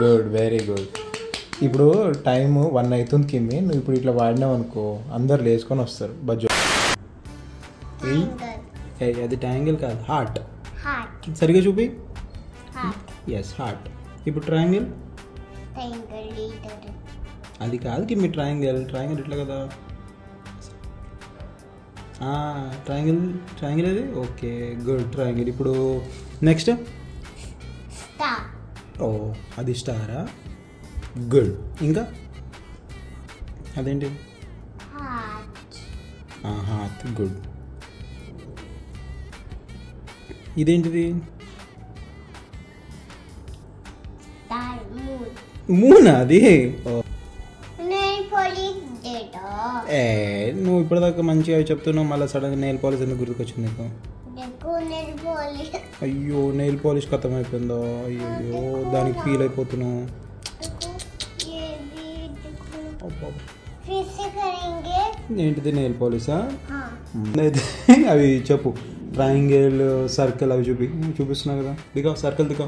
Good very good. ఇప్పుడు time one అవుతుంది కిమ్మి నువ్వు ఇప్పుడు ఇట్లా వాడినావు అనుకో అందరు లేసుకొని వస్తారు. బజ్జో. అది ట్యాంగిల్ కాదు హార్ట్ హార్ట్ సరిగా చూపి. ఎస్ హార్ట్ ఇప్పుడు ట్రయాంగిల్ ట్రయాంగిల్ అది కాదు కిమ్మి ట్రయాంగిల్ ట్రయాంగిల్ ఇట్లా కదా? ట్రయాంగిల్ ట్రయాంగిల్ అది? ఓకే గుడ్ ట్రయాంగిల్ ఇప్పుడు నెక్స్ట్ ఓ అది స్టారా? గుడ్ ఇంకా? అదేంటి? హాత్ గుడ్. ఇదేంటిది? మూన్ అది? ఏ నువ్వు ఇప్పటిదాకా మంచిగా చెప్తున్నావు మళ్ళీ సడన్గా నెయిల్ పాలిష్ ఎందుకు గుర్తుకొచ్చింది నీకు? అయ్యో నెయిల్ పాలిష్ కథం అయిపోయిందో అయ్యో దానికి ఫీల్ అయిపోతున్నావు ఏంటిది నెయిల్ పాలిషా అవి చెప్పు. ట్రయాంగిల్ సర్కిల్ అవి చూపి. చూపిస్తున్నా కదా. దిగా సర్కిల్ దిగా.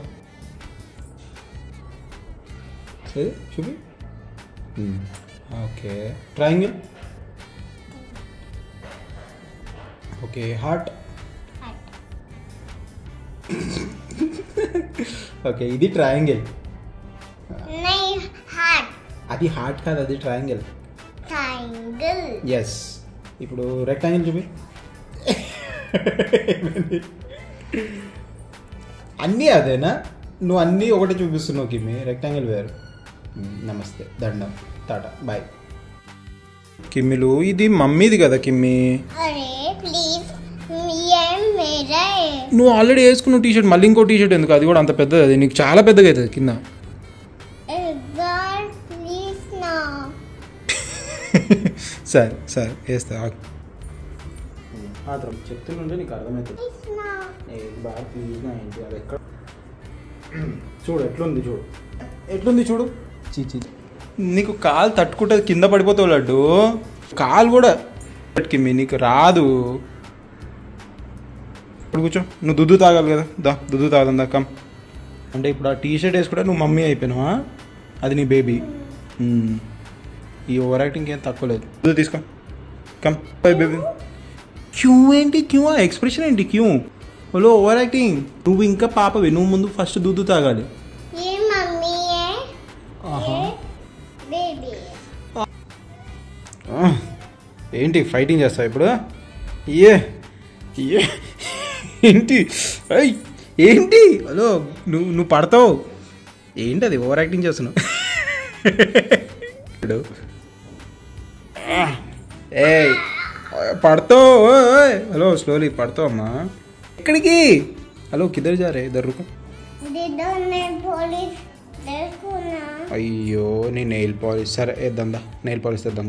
చూపి. Okay. Triangle okay heart okay ఇది ట్రయాంగిల్ అది హార్ట్ కాదు అది ట్రయాంగిల్ ఎస్ ఇప్పుడు రెక్టాంగిల్ చూపి. అన్నీ అదేనా? నువ్వు అన్నీ ఒకటే చూపిస్తున్నావు కిమ్మి. రెక్టాంగిల్ వేరు. నమస్తే. దండం. టాటా. బాయ్ కిమ్మిలు ఇది మమ్మీది కదా కిమ్మి. నువ్వు ఆల్రెడీ వేసుకున్న టీ షర్ట్ మళ్ళీ ఇంకో టీ షర్ట్ ఎందుకు? అది కూడా అంత పెద్దది అది. నీకు చాలా పెద్దగా అవుతుంది కింద. సరే సరే వేస్తా మాత్రం చెప్తుంటే నీకు అర్థమవుతుంది. ఎక్కడ? చూడు ఎట్లుంది చూడు. ఎట్లుంది చూడు? చీచి నీకు కాలు తట్టుకుంటే కింద పడిపోతావు లడ్డు. కాలు కూడా నీకు రాదు. ఇప్పుడు కూర్చో. నువ్వు దుద్దు తాగాలి కదా. దా దుద్దు తాగదాం దా కమ్. అంటే ఇప్పుడు ఆ టీ షర్ట్ వేసుకుంటే నువ్వు మమ్మీ అయిపోయినావా? అది నీ బేబీ. ఈ ఓవర్ యాక్టింగ్ ఏం తక్కువ లేదు. దుద్దు తీసుకో. కమ్. బేబీ. క్యూ ఏంటి? క్యూ ఆ ఎక్స్ప్రెషన్ ఏంటి? క్యూ. హలో ఓవర్ యాక్టింగ్ నువ్వు ఇంకా పాపవి. నువ్వు ముందు ఫస్ట్ దుద్దు తాగాలి. ఏంటి? ఫైటింగ్ చేస్తావు ఇప్పుడు? ఏ? ఏ? ఏంటి? అయ్ ఏంటి? హలో నువ్వు నువ్వు పడతావు. ఏంటి అది? ఓవర్ యాక్టింగ్ చేస్తున్నావు. ఏ పడతావు హలో స్లోలీ పడతావు అమ్మా. ఎక్కడికి? హలో కిద్దరు జారే దొరుకు అయ్యో నీ నెయిల్ పాలిష్ సరే వేద్దాం నెయిల్ పాలిష్ తెద్దాం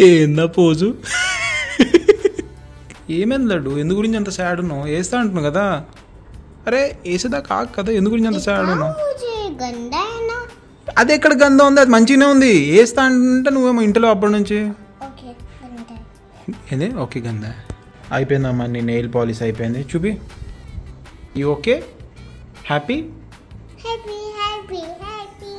ఏందా పోజు? ఏమైంది ఎందు గురించి అంత సాడ్ ఉన్నావు? వేస్తా అంటున్నావు కదా. అరే వేసేదా కాకు కదా? ఎందు గురించి అంత సాడ్ ఉన్నావు? అది ఎక్కడ గంధం ఉంది? అది మంచిగానే ఉంది. వేస్తా అంటే నువ్వేమో ఇంట్లో అప్పటి నుంచి. ఏదే? ఓకే గంధ. అయిపోయిందమ్మా నీ నెయిల్ పాలిష్ అయిపోయింది. చూపి. ఈ okay happy happy happy happy